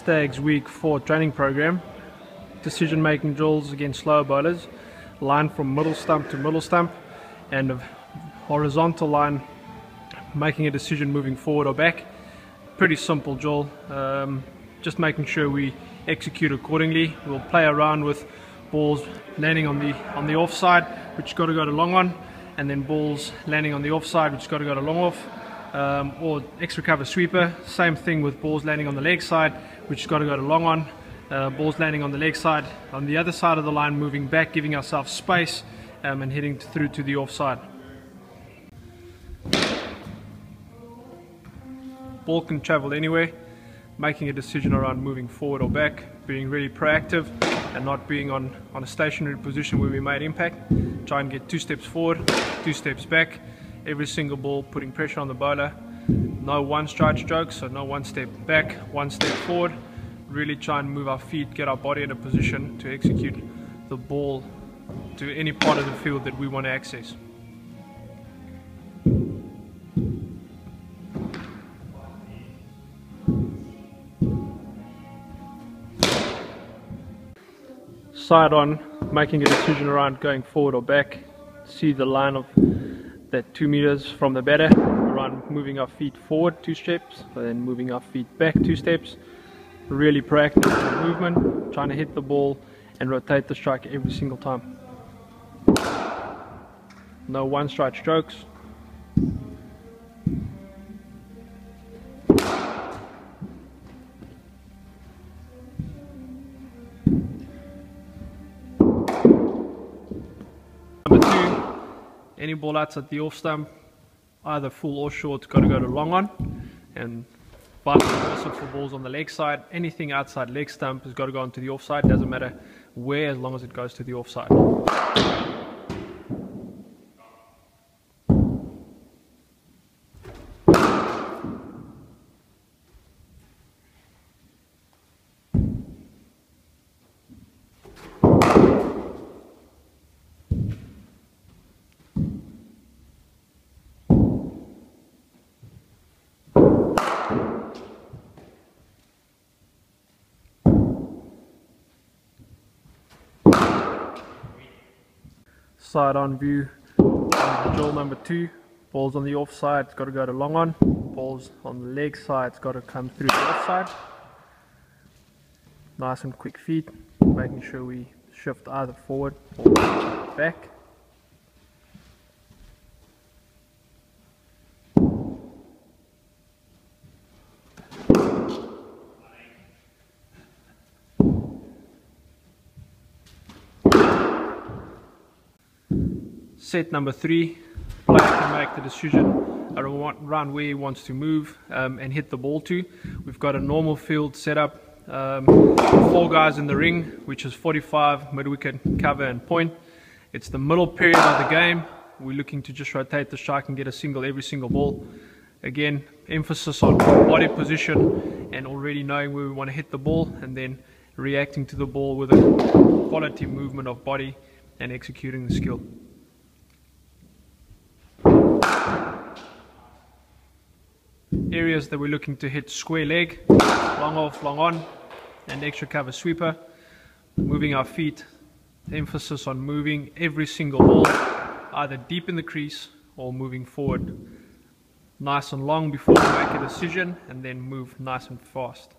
Stags Week 4 training program. Decision making drills against slower bowlers, line from middle stump to middle stump, and a horizontal line making a decision moving forward or back. Pretty simple drill, um, just making sure we execute accordingly. We'll play around with balls landing on the on the offside, which got to go to long on, and then balls landing on the offside, which got to go to long off um, or extra cover sweeper. Same thing with balls landing on the leg side, which has got to go to long on. Uh, balls landing on the leg side, on the other side of the line, moving back, giving ourselves space um, and heading through to the offside. Ball can travel anywhere, making a decision around moving forward or back, being really proactive and not being on, on a stationary position where we made impact. Try and get two steps forward, two steps back, every single ball putting pressure on the bowler. No one stride stroke, so no one step back, one step forward. Really try and move our feet, get our body in a position to execute the ball to any part of the field that we want to access. Side on, making a decision around going forward or back. See the line of that two meters from the batter around moving our feet forward two steps then moving our feet back two steps. Really practice the movement trying to hit the ball and rotate the strike every single time. No one strike strokes any ball outside the off stump, either full or short, got to go to long on. And vice versa for balls on the leg side. Anything outside leg stump has got to go onto the offside. Doesn't matter where, as long as it goes to the offside. Side on view. Drill number two balls on the offside it's got to go to long on. Balls on the leg side it's got to come through the offside. Nice and quick feet making sure we shift either forward or back set number three, player can make the decision around where he wants to move um, and hit the ball to. We've got a normal field setup, um, four guys in the ring, which is 45, mid-wicket, cover and point. It's the middle period of the game. We're looking to just rotate the strike and get a single every single ball. Again, emphasis on body position and already knowing where we want to hit the ball and then reacting to the ball with a quality movement of body and executing the skill. Areas that we're looking to hit square leg, long off, long on, and extra cover sweeper. Moving our feet, emphasis on moving every single ball, either deep in the crease or moving forward. Nice and long before we make a decision, and then move nice and fast.